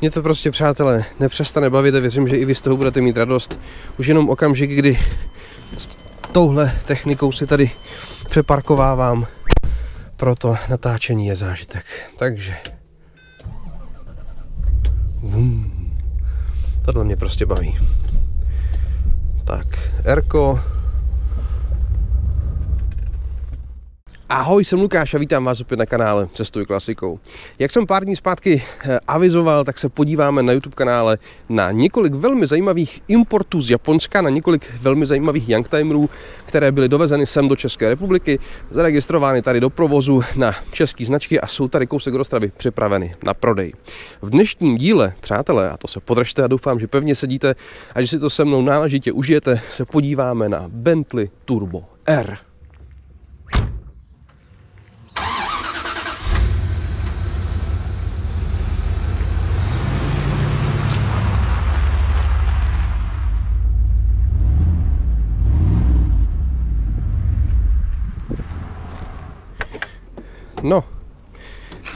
Mě to prostě, přátelé, nepřestane bavit a věřím, že i vy z toho budete mít radost. Už jenom okamžik, kdy s touhle technikou si tady přeparkovávám. Proto natáčení je zážitek. Takže... Vum. Tohle mě prostě baví. Tak, Erko, Ahoj, jsem Lukáš a vítám vás opět na kanále Cestuj klasikou. Jak jsem pár dní zpátky eh, avizoval, tak se podíváme na YouTube kanále na několik velmi zajímavých importů z Japonska, na několik velmi zajímavých youngtimerů, které byly dovezeny sem do České republiky, zaregistrovány tady do provozu na české značky a jsou tady kousek Ostravy připraveny na prodej. V dnešním díle, přátelé, a to se podržte a doufám, že pevně sedíte a že si to se mnou náležitě užijete, se podíváme na Bentley Turbo R. No,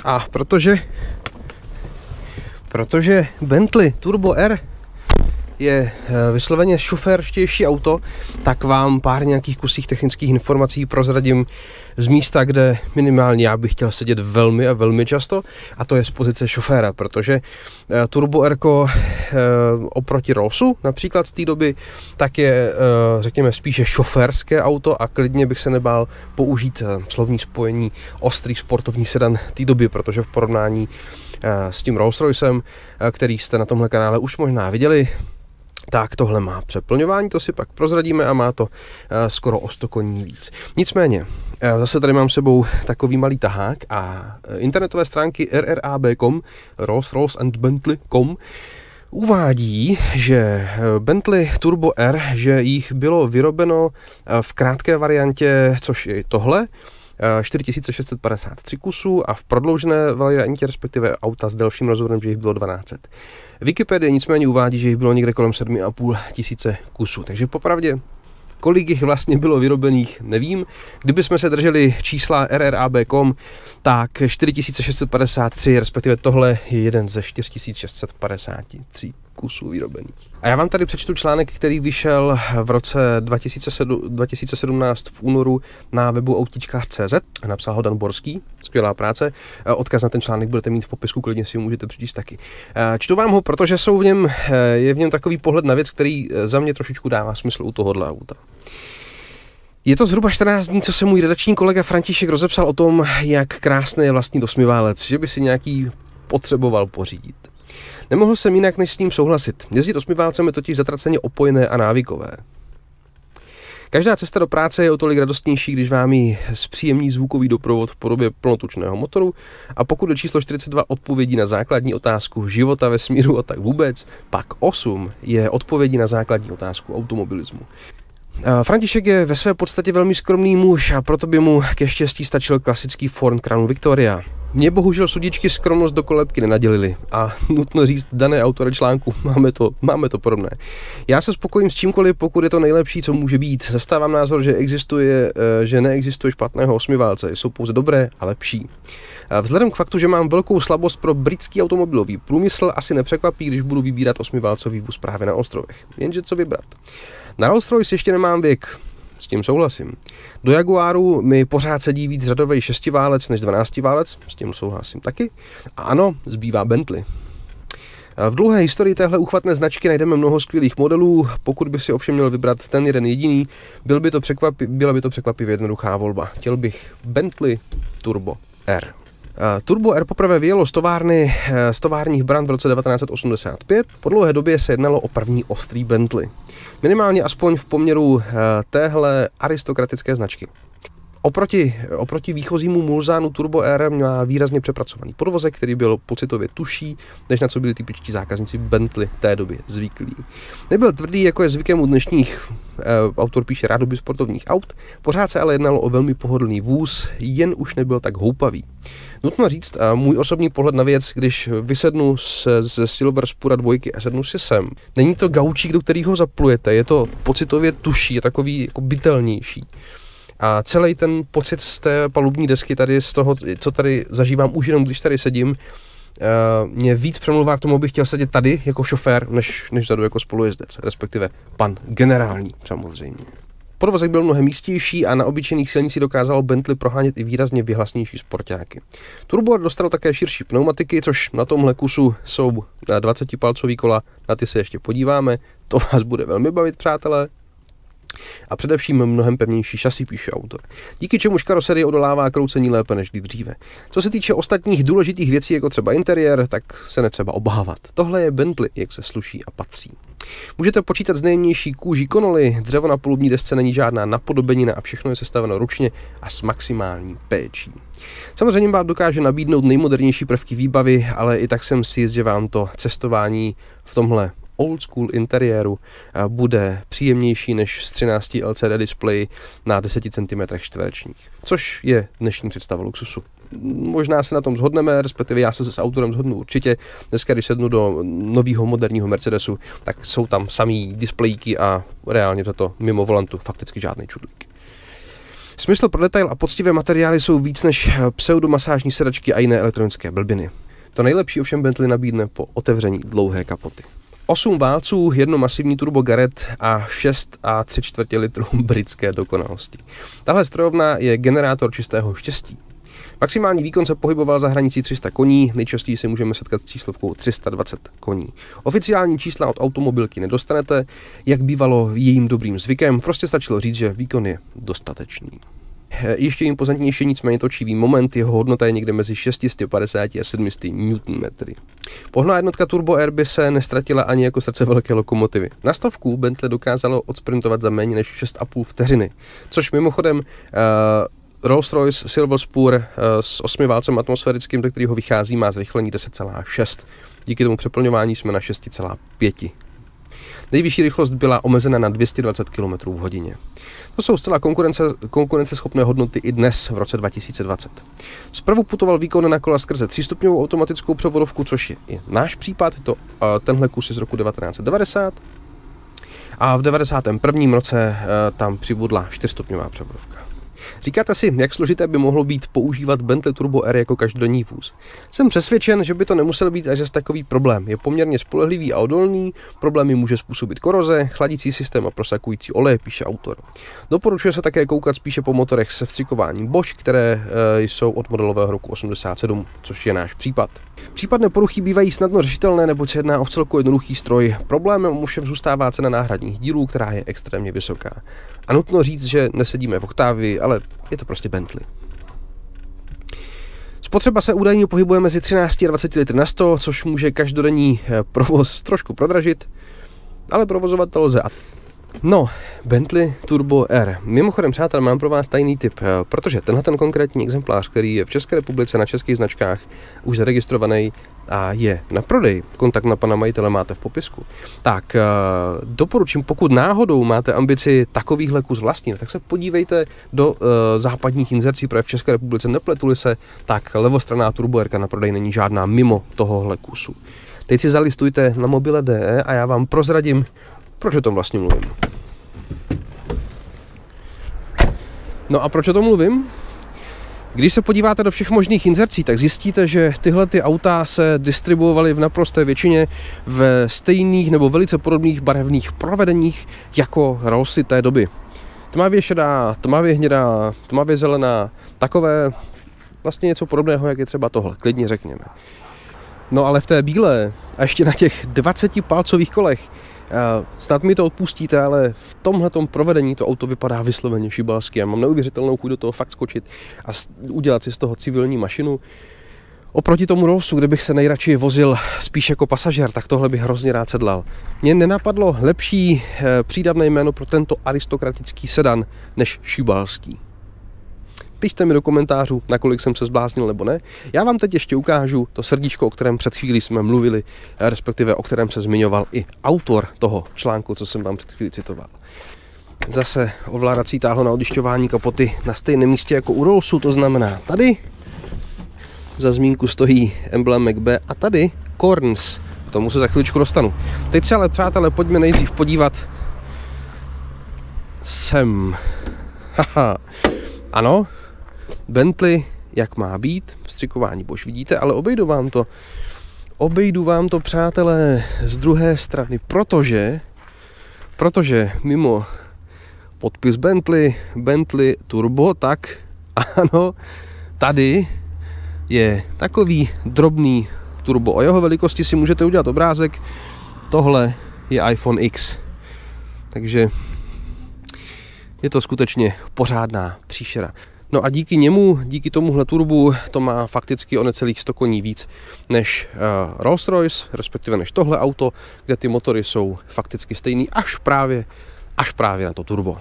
a protože, protože Bentley Turbo R je eh, vysloveně šoférštější auto, tak vám pár nějakých kusích technických informací prozradím z místa, kde minimálně já bych chtěl sedět velmi a velmi často, a to je z pozice šoféra, protože eh, Turbo R eh, oproti Rosu například z té doby, tak je řekněme spíše šoférské auto a klidně bych se nebál použít slovní spojení ostrý sportovní sedan té doby, protože v porovnání s tím Rolls Roycem, který jste na tomhle kanále už možná viděli, tak tohle má přeplňování, to si pak prozradíme a má to uh, skoro o 100 koní víc. Nicméně, uh, zase tady mám sebou takový malý tahák a uh, internetové stránky rrab.com, Rolls Royce and Bentley.com, uvádí, že Bentley Turbo R, že jich bylo vyrobeno v krátké variantě, což je tohle, 4653 kusů a v prodloužené variantě, respektive auta s delším rozvodem, že jich bylo 1200. Wikipedie nicméně uvádí, že jich bylo někde kolem 7,5 tisíce kusů. Takže popravdě Kolik jich vlastně bylo vyrobených, nevím. Kdybychom se drželi čísla rrab.com, tak 4653, respektive tohle je jeden ze 4653 kusů vyrobených. A já vám tady přečtu článek, který vyšel v roce 2007, 2017 v únoru na webu autičkář.cz. Napsal ho Dan Borský, skvělá práce. Odkaz na ten článek budete mít v popisku, klidně si ho můžete přečíst taky. Čtu vám ho, protože jsou v něm, je v něm takový pohled na věc, který za mě trošičku dává smysl u tohohle auta. Je to zhruba 14 dní, co se můj redační kolega František rozepsal o tom, jak krásný je vlastní dosmiválec, že by si nějaký potřeboval pořídit. Nemohl jsem jinak než s ním souhlasit. Jezdit osmiválcem je totiž zatraceně opojené a návykové. Každá cesta do práce je o tolik radostnější, když vám ji zpříjemní zvukový doprovod v podobě plnotučného motoru a pokud do číslo 42 odpovědí na základní otázku života ve smíru a tak vůbec, pak 8 je odpovědí na základní otázku automobilismu. František je ve své podstatě velmi skromný muž a proto by mu ke štěstí stačil klasický Ford Crown Victoria. Mě bohužel sudičky skromnost do kolebky nenadělili a nutno říct dané autory článku, máme to, máme to podobné. Já se spokojím s čímkoliv, pokud je to nejlepší, co může být. Zastávám názor, že existuje, eh, že neexistuje špatného osmiválce, jsou pouze dobré a lepší. Vzhledem k faktu, že mám velkou slabost pro britský automobilový průmysl, asi nepřekvapí, když budu vybírat osmiválcový vůz právě na ostrovech. Jenže co vybrat? Na Rolls Royce ještě nemám věk, s tím souhlasím. Do Jaguaru mi pořád sedí víc řadový šestiválec než dvanáctiválec, s tím souhlasím taky. A ano, zbývá Bentley. V dlouhé historii téhle uchvatné značky najdeme mnoho skvělých modelů, pokud by si ovšem měl vybrat ten jeden jediný, byl by to překvapi, byla by to překvapivě jednoduchá volba. Chtěl bych Bentley Turbo R. Turbo R poprvé vyjelo z, továrny, z továrních brand v roce 1985. Po dlouhé době se jednalo o první ostrý Bentley. Minimálně aspoň v poměru eh, téhle aristokratické značky. Oproti, oproti výchozímu Mulzanu Turbo R má výrazně přepracovaný podvozek, který byl pocitově tuší, než na co byli typičtí zákazníci Bentley té doby zvyklí. Nebyl tvrdý, jako je zvykem u dnešních, e, autor píše rádoby sportovních aut, pořád se ale jednalo o velmi pohodlný vůz, jen už nebyl tak houpavý. Nutno říct, a můj osobní pohled na věc, když vysednu ze Silver Spura dvojky a sednu si sem, není to gaučík, do kterého zaplujete, je to pocitově tuší, je takový jako bytelnější. A celý ten pocit z té palubní desky tady, z toho, co tady zažívám už jenom, když tady sedím, uh, mě víc přemluvá k tomu, abych chtěl sedět tady jako šofér, než, než zadu jako spolujezdec, respektive pan generální samozřejmě. Podvozek byl mnohem místější a na obyčejných silnicích dokázalo Bentley prohánět i výrazně vyhlasnější sportáky. Turbo dostalo také širší pneumatiky, což na tomhle kusu jsou 20-palcový kola, na ty se ještě podíváme, to vás bude velmi bavit, přátelé a především mnohem pevnější šasy, píše autor. Díky čemuž karoserie odolává kroucení lépe než dříve. Co se týče ostatních důležitých věcí, jako třeba interiér, tak se netřeba obávat. Tohle je Bentley, jak se sluší a patří. Můžete počítat z nejjemnější kůží konoly, dřevo na polubní desce není žádná napodobenina a všechno je sestaveno ručně a s maximální péčí. Samozřejmě vám dokáže nabídnout nejmodernější prvky výbavy, ale i tak jsem si jist, že vám to cestování v tomhle old school interiéru bude příjemnější než z 13 LCD display na 10 cm čtverečních, což je dnešní představa luxusu. Možná se na tom zhodneme, respektive já se s autorem zhodnu určitě. Dneska, když sednu do nového moderního Mercedesu, tak jsou tam samý displejky a reálně za to mimo volantu fakticky žádný čudlík. Smysl pro detail a poctivé materiály jsou víc než pseudomasážní sedačky a jiné elektronické blbiny. To nejlepší ovšem Bentley nabídne po otevření dlouhé kapoty. 8 válců, jedno masivní turbo Garrett a 6 a 3 čtvrtě litru britské dokonalosti. Tahle strojovna je generátor čistého štěstí. Maximální výkon se pohyboval za hranicí 300 koní, nejčastěji se můžeme setkat s číslovkou 320 koní. Oficiální čísla od automobilky nedostanete, jak bývalo jejím dobrým zvykem, prostě stačilo říct, že výkon je dostatečný. Eh, ještě impozantnější nicméně točivý moment, jeho hodnota je někde mezi 650 a 700 Nm. Pohná jednotka Turbo Air by se nestratila ani jako srdce velké lokomotivy. Na stovku Bentley dokázalo odsprintovat za méně než 6,5 vteřiny, což mimochodem uh, Rolls-Royce Silver Spur uh, s osmi válcem atmosférickým, do kterého vychází, má zrychlení 10,6. Díky tomu přeplňování jsme na 6,5. Nejvyšší rychlost byla omezena na 220 km v hodině. To jsou zcela konkurence, konkurenceschopné hodnoty i dnes v roce 2020. Zprvu putoval výkon na kola skrze třístupňovou automatickou převodovku, což je i náš případ, to uh, tenhle kus je z roku 1990. A v 91. roce uh, tam přibudla čtyřstupňová převodovka. Říkáte si, jak složité by mohlo být používat Bentley Turbo R jako každodenní vůz. Jsem přesvědčen, že by to nemusel být až takový problém. Je poměrně spolehlivý a odolný, problémy může způsobit koroze, chladicí systém a prosakující olej, píše autor. Doporučuje se také koukat spíše po motorech se vstřikováním Bosch, které e, jsou od modelového roku 87, což je náš případ. Případné poruchy bývají snadno řešitelné, nebo se jedná o celku jednoduchý stroj. Problémem ovšem zůstává cena náhradních dílů, která je extrémně vysoká. A nutno říct, že nesedíme v Octavii, ale je to prostě Bentley. Spotřeba se údajně pohybuje mezi 13 a 20 litry na 100, což může každodenní eh, provoz trošku prodražit, ale provozovat to lze. No, Bentley Turbo R. Mimochodem, přátel, mám pro vás tajný tip, eh, protože tenhle ten konkrétní exemplář, který je v České republice na českých značkách už zaregistrovaný a je na prodej, kontakt na pana majitele máte v popisku, tak uh, doporučím, pokud náhodou máte ambici takovýhle kus vlastnit, tak se podívejte do uh, západních inzercí, protože v České republice nepletuli se, tak levostraná Turbo R na prodej není žádná mimo tohohle kusu. Teď si zalistujte na mobile DE a já vám prozradím, proč o tom vlastně mluvím? No a proč o tom mluvím? Když se podíváte do všech možných inzercí, tak zjistíte, že tyhle ty auta se distribuovaly v naprosté většině ve stejných nebo velice podobných barevných provedeních jako Rollsy té doby. Tmavě šedá, tmavě hnědá, tmavě zelená, takové vlastně něco podobného, jak je třeba tohle, klidně řekněme. No ale v té bílé a ještě na těch 20 palcových kolech Snad mi to odpustíte, ale v tomhle provedení to auto vypadá vysloveně šibalsky. Já mám neuvěřitelnou chuť do toho fakt skočit a udělat si z toho civilní mašinu. Oproti tomu Rollsu, kde bych se nejradši vozil spíš jako pasažér, tak tohle bych hrozně rád sedlal. Mně nenapadlo lepší eh, přídavné jméno pro tento aristokratický sedan než šibalský. Pište mi do komentářů, nakolik jsem se zbláznil nebo ne. Já vám teď ještě ukážu to srdíčko, o kterém před chvílí jsme mluvili, respektive o kterém se zmiňoval i autor toho článku, co jsem vám před chvílí citoval. Zase ovládací táhlo na odišťování kapoty na stejném místě jako u Rollsu, to znamená tady za zmínku stojí emblem McB a tady Corns. K tomu se za chvíličku dostanu. Teď se ale, přátelé, pojďme nejdřív podívat sem. Haha. Ano, Bentley, jak má být, vstřikování Bož vidíte, ale obejdu vám to obejdu vám to, přátelé, z druhé strany, protože, protože mimo podpis Bentley, Bentley Turbo, tak ano, tady je takový drobný turbo. O jeho velikosti si můžete udělat obrázek. Tohle je iPhone X. Takže je to skutečně pořádná příšera. No a díky němu, díky tomuhle turbu, to má fakticky o necelých 100 koní víc než uh, Rolls-Royce, respektive než tohle auto, kde ty motory jsou fakticky stejný až právě, až právě na to turbo.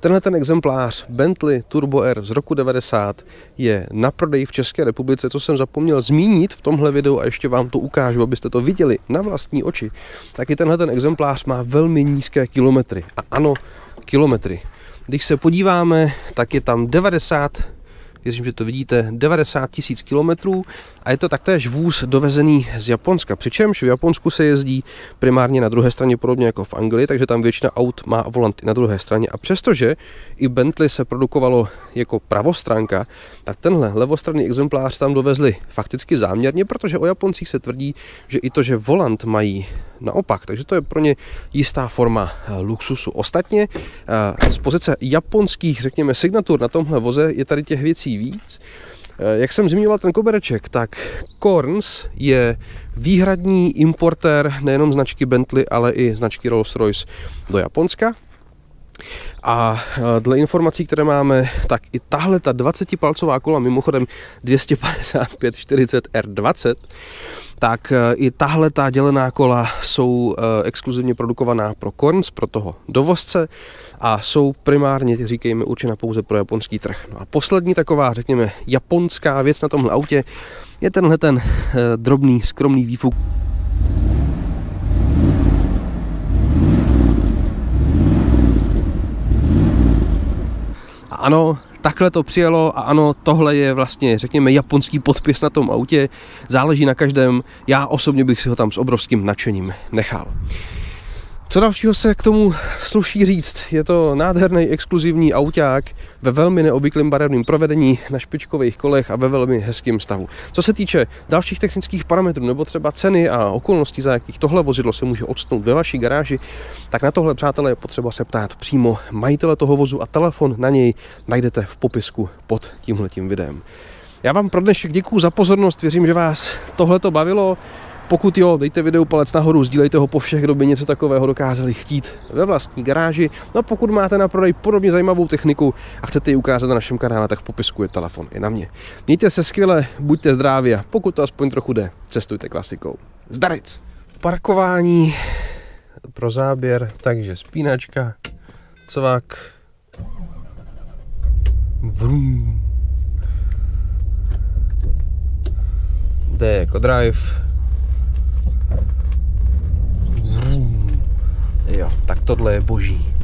Tenhle ten exemplář Bentley Turbo R z roku 90 je na prodej v České republice, co jsem zapomněl zmínit v tomhle videu a ještě vám to ukážu, abyste to viděli na vlastní oči. Taky tenhle ten exemplář má velmi nízké kilometry. A ano, kilometry. Když se podíváme, tak je tam 90 věřím, že to vidíte, 90 tisíc kilometrů a je to taktéž vůz dovezený z Japonska. Přičemž v Japonsku se jezdí primárně na druhé straně podobně jako v Anglii, takže tam většina aut má volanty na druhé straně. A přestože i Bentley se produkovalo jako pravostránka, tak tenhle levostranný exemplář tam dovezli fakticky záměrně, protože o Japoncích se tvrdí, že i to, že volant mají naopak, takže to je pro ně jistá forma eh, luxusu. Ostatně eh, z pozice japonských, řekněme, signatur na tomhle voze je tady těch věcí víc. Eh, jak jsem zmiňoval ten kobereček, tak Korns je výhradní importér nejenom značky Bentley, ale i značky Rolls-Royce do Japonska. A dle informací, které máme, tak i tahle ta 20-palcová kola, mimochodem 255 R20, tak e, i tahle ta dělená kola jsou e, exkluzivně produkovaná pro Korns, pro toho dovozce a jsou primárně, říkejme, určena pouze pro japonský trh. No a poslední taková, řekněme, japonská věc na tomhle autě je tenhle ten drobný, skromný výfuk ano, takhle to přijelo a ano, tohle je vlastně, řekněme, japonský podpis na tom autě. Záleží na každém. Já osobně bych si ho tam s obrovským nadšením nechal. Co dalšího se k tomu sluší říct? Je to nádherný exkluzivní auták ve velmi neobvyklém barevném provedení na špičkových kolech a ve velmi hezkém stavu. Co se týče dalších technických parametrů nebo třeba ceny a okolností, za jakých tohle vozidlo se může odstnout ve vaší garáži, tak na tohle, přátelé, je potřeba se ptát přímo majitele toho vozu a telefon na něj najdete v popisku pod tímhletím videem. Já vám pro dnešek děkuji za pozornost, věřím, že vás tohle to bavilo. Pokud jo, dejte videu palec nahoru, sdílejte ho po všech, kdo by něco takového dokázali chtít ve vlastní garáži. No a pokud máte na prodej podobně zajímavou techniku a chcete ji ukázat na našem kanále, tak v popisku je telefon i na mě. Mějte se skvěle, buďte zdraví a pokud to aspoň trochu jde, cestujte klasikou. Zdaric! Parkování pro záběr, takže spínačka, cvak, vrum. D jako drive, Jo, tak tohle je boží.